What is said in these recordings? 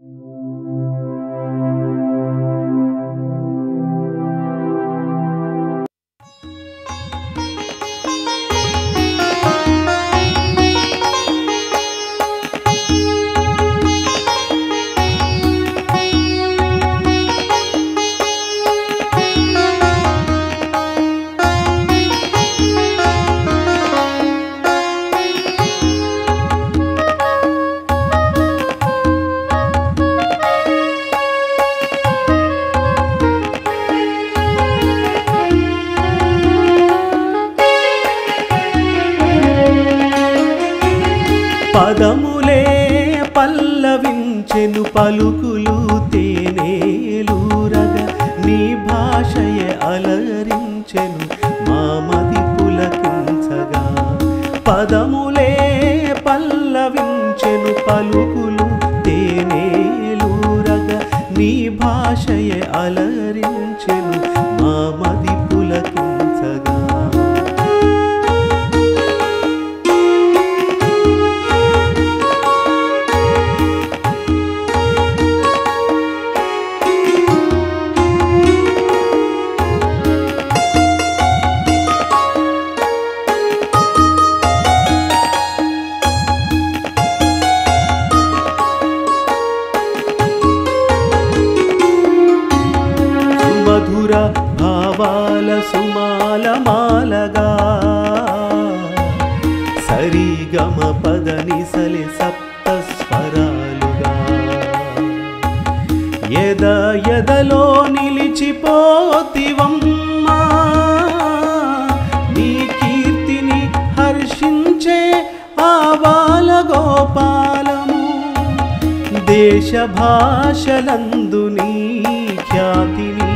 పదములే పలుకులు తేనేలూరగ నీ భాషయే అలరించెను మామది పులకించగా పదములే పల్లవించెను పలుకులు తేనేలూరగ నీ భాషయే అలరించెను మామది మధుర భావాల సుమాల మాలగా. సరిగమ పదని సలి సప్త స్వరాలుగా. ఎద ఎదలో నిలిచిపోతివమ్మా నీ కీర్తిని హర్షించే ఆవాల గోపాలము. దేశ భాషలందు నీ ఖ్యాతిని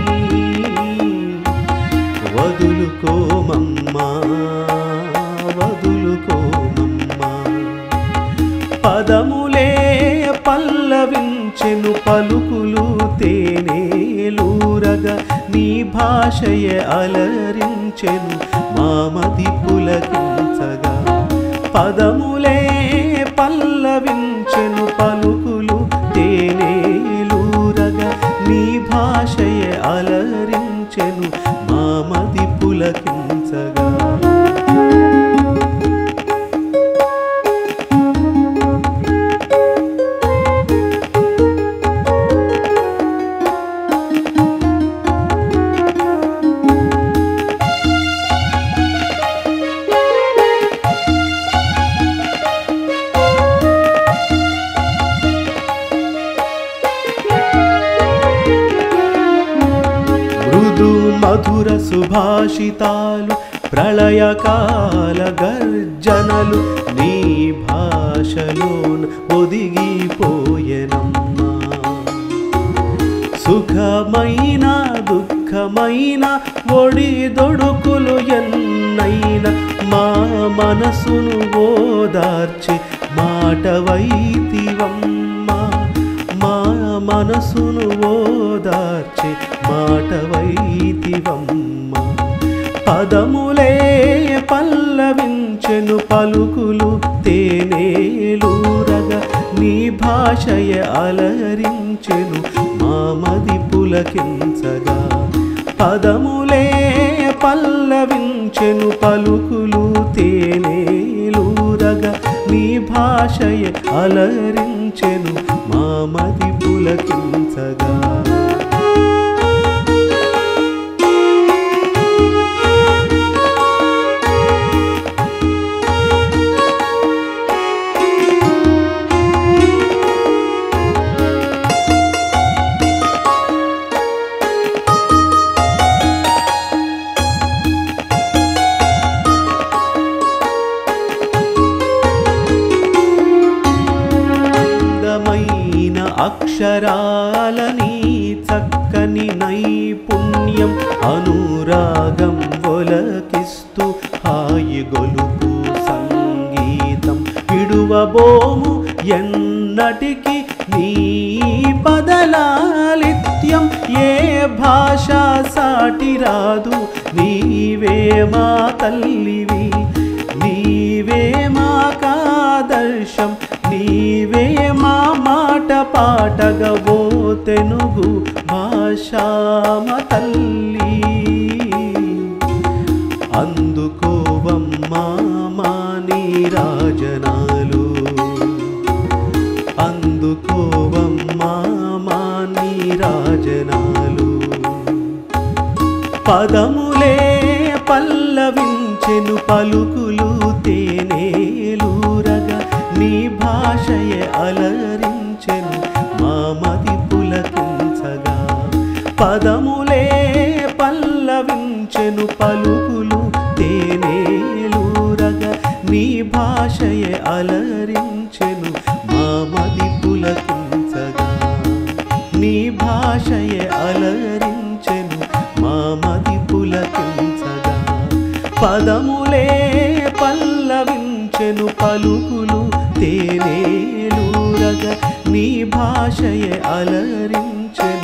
వదులుకోమమ్మా వదులుకోమమ్మా పదములే పల్లవించెను పలుకులు తేనేలూరగ నీ భాషయే అలరించెను మామది పులకించగా. పదములే పల్లవించెను పలుకు మధుర సుభాషితాలు ప్రళయకాల గర్జనలు నీ భాషలోన ఒదిగిపోయెనమ్మా. సుఖమైన దుఃఖమైన ఒడిదొడుకులు ఎన్నైనా మా మనసును ఓదార్చి మాటవైతివమ్మా మా మనసును ఓదార్చి మాటవైతివమ్మా. పదములే పల్లవించెను పలుకులు తేనేలూరగ నీ భాషయ అలరించెను మామది పులకించగా. పదములే పల్లవించెను పలుకులు తేనే నీ భాషయే అలరించెను మామది పులకించగా. అక్షరాలని చక్కని నైపుణ్యం అనురాగం ఒలకిస్తూ హాయి గొలుపు సంగీతం విడువబోము ఎన్నటికి నీ పదలాలిత్యం ఏ భాష సాటి రాదు నీవే మా తల్లివి నీవే మా కాదర్శం. పాటగవో తెనుగు భాషామ తల్లి. అందుకోవమ్మా మా నీరాజనాలు అందుకోవమ్మా మా నీరాజనాలు పదములే పల్లవించెను పలుకులు తేనేలూరగా నీ భాషయే అలరించెను పదములే పల్లవించెను పలుకులు తేనేలూరగ. నీ భాషయే అలరించెను మా మది పులకించగా. నీ భాషయే అలరించెను మా మది పులకించగా. పదములే పల్లవించెను పలుకులు తేనేలూరగ. నీ భాషయే అలరించెను